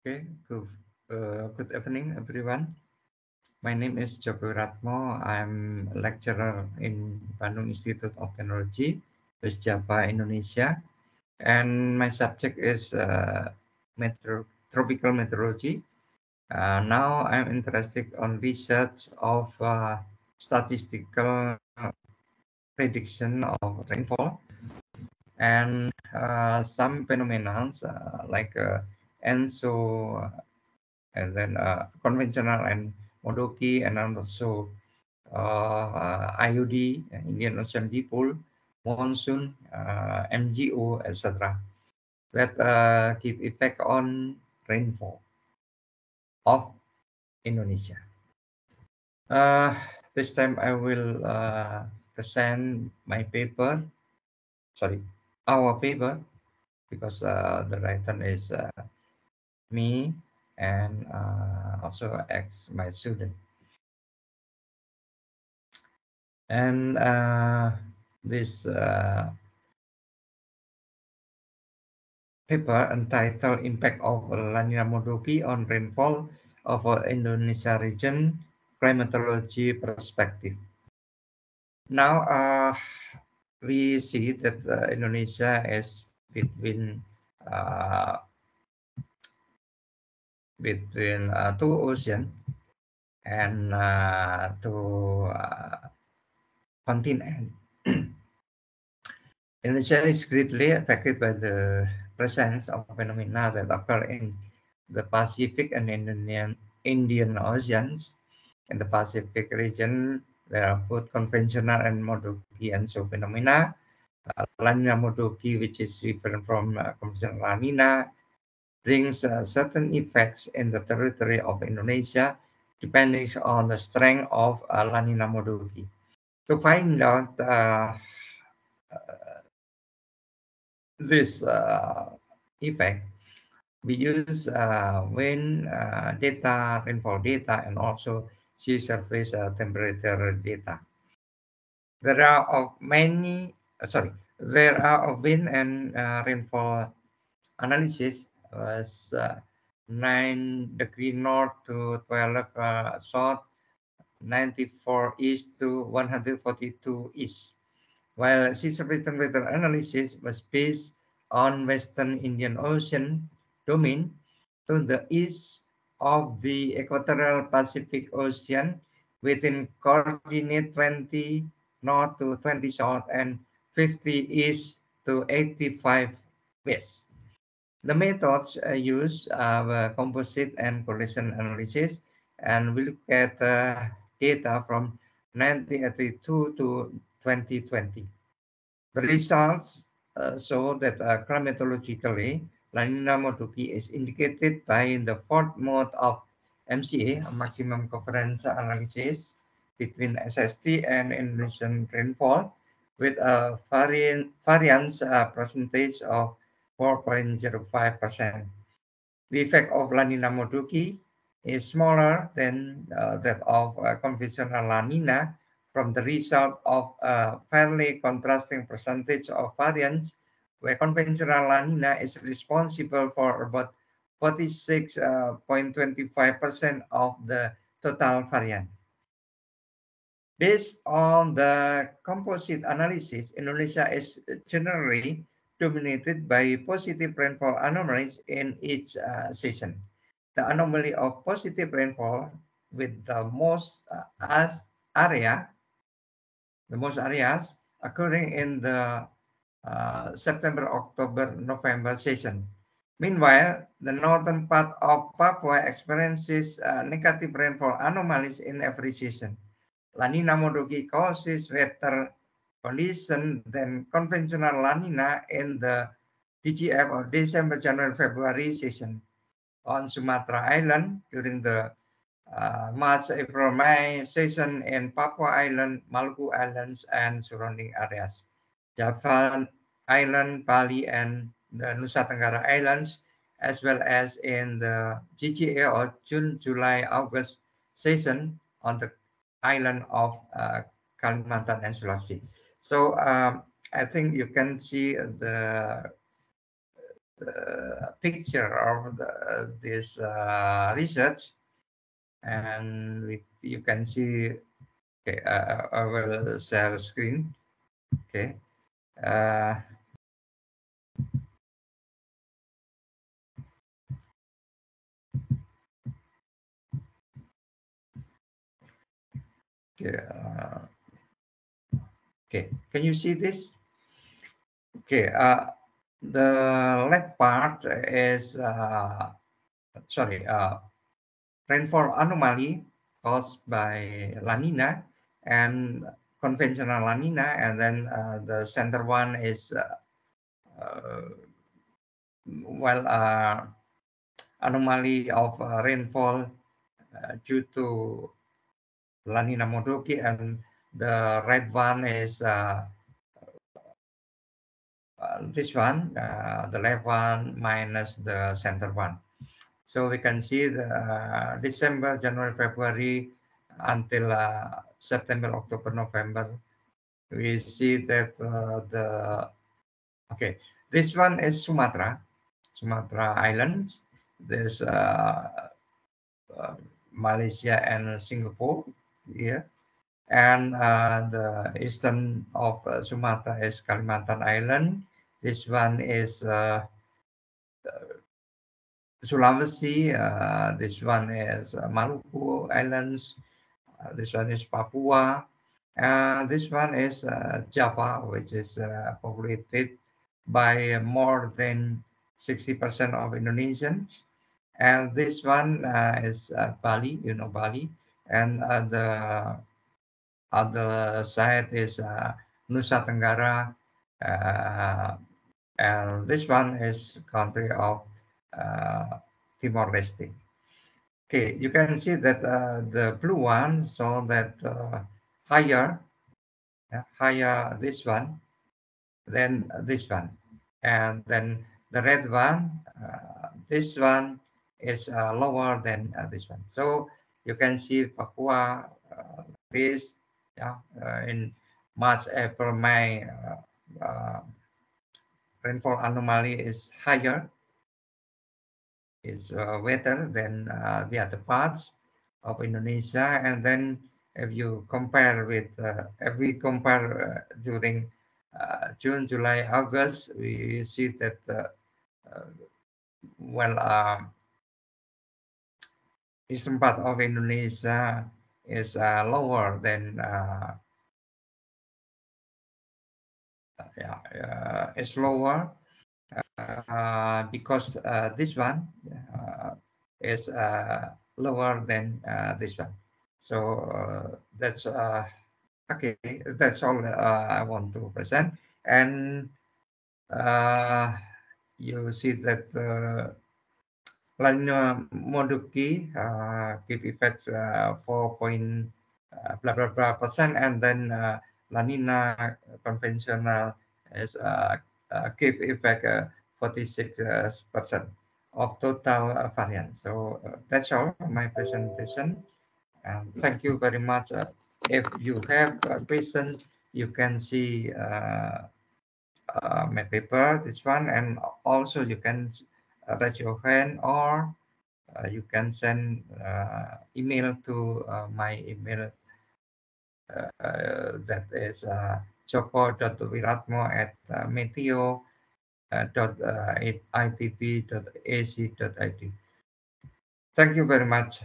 Okay, good, uh, good evening, everyone. My name is Joko Wiratmo. I'm a lecturer in Bandung Institute of Technology, West Java, Indonesia. And my subject is uh, metro tropical meteorology. Uh, now I'm interested on research of uh, statistical prediction of rainfall and uh, some phenomena uh, like uh, ENSO and then uh, conventional and Modoki and also uh, IOD, Indian Ocean Dipole, monsoon, uh, MJO, etc. that uh, give effect on rainfall of Indonesia. Uh, this time I will uh, present my paper, sorry, our paper, because uh, the writer is uh, me and uh, also ex my student. And uh, this uh, paper entitled Impact of La Modoki on Rainfall of Indonesia Region Climatology Perspective. Now, uh, we see that uh, Indonesia is between uh, between uh, two oceans and uh, two uh, continents. Indonesia is greatly affected by the presence of phenomena that occur in the Pacific and Indian, Indian Oceans. In the Pacific region, there are both conventional and Modoki ENSO phenomena. Uh, La Nina Modoki, which is different from uh, conventional La Nina, brings uh, certain effects in the territory of Indonesia, depending on the strength of uh, La Nina Modoki. To find out uh, uh this uh, effect, we use uh, wind data, rainfall data, and also sea surface temperature data. There are of many, sorry, there are of wind and rainfall analysis was uh, 9 degree north to 12 uh, south, 94 east to 142 east. While sea surface temperature analysis was based on Western Indian Ocean domain to the east of the equatorial Pacific Ocean within coordinate 20 north to 20 south and 50 east to 85 west. The methods used are composite and correlation analysis, and we look at uh, data from 1982 to 2020. The results uh, show that uh, climatologically, La Nina Modoki is indicated by the fourth mode of MCA, maximum covariance analysis between SST and Indonesian rainfall, with a variant, variance uh, percentage of 4.05%. The effect of La Nina Modoki is smaller than uh, that of uh, conventional La Nina from the result of a fairly contrasting percentage of variance where conventional La Nina is responsible for about 46.25% uh, of the total variance. Based on the composite analysis, Indonesia is generally dominated by positive rainfall anomalies in each uh, season. The anomaly of positive rainfall with the most uh, area, the most areas occurring in the uh, September, October, November season. Meanwhile, the northern part of Papua experiences uh, negative rainfall anomalies in every season. La Nina Modoki causes weather condition than conventional La Nina in the DJF or December, January, February season on Sumatra Island during the uh, March, April, May season in Papua Island, Maluku Islands, and surrounding areas. Java Island, Bali, and the Nusa Tenggara Islands, as well as in the JJA or June, July, August season on the island of uh, Kalimantan and Sulawesi. So um, I think you can see the the picture of the, this uh, research. And you can see okay uh, I will share screen. Okay uh, okay, uh, okay can you see this? Okay uh, the left part is uh, sorry uh, rainfall anomaly caused by La Nina and conventional La Nina, and then uh, the center one is uh, uh, well uh, anomaly of rainfall due to La Nina Modoki, and the red one is this one, the left one minus the center one. So we can see the uh, December, January, February until uh, September, October, November. We see that uh, the okay, this one is Sumatra, Sumatra Islands. There's uh, uh, Malaysia and Singapore here, and uh, the eastern of Sumatra is Kalimantan Island. This one is Sulawesi, uh, this one is uh, Maluku Islands, uh, this one is Papua, and this one is uh, Java, which is uh, populated by more than 60% of Indonesians. And this one uh, is Bali, you know Bali, and the other side is Nusa Tenggara, and this one is country of uh, Timor Leste. Okay, you can see that uh, the blue one so that uh, higher, higher this one, then this one, and then the red one, this one is lower than this one. So you can see Papua this yeah, in March, April, May, uh, rainfall anomaly is higher is uh, wetter than uh, the other parts of Indonesia. And then if you compare with, uh, if we compare during June, July, August, we see that, well, eastern part of Indonesia is uh, lower than uh, yeah, uh, it's lower uh, because uh, this one uh, is lower than this one. So that's okay. That's all I want to present. And you see that La Nina Modoki uh, give effects uh, 4 point uh, blah blah blah percent, and then uh, La Nina conventional is uh, uh, give effect 46% uh, of total uh, variance. So that's all my presentation. And thank you very much. if you have a question, you can see my paper, this one, and also you can raise your hand or uh, you can send uh, email to uh, my email that is joko.wiratmo at uh, meteo.itb.ac.id. Thank you very much.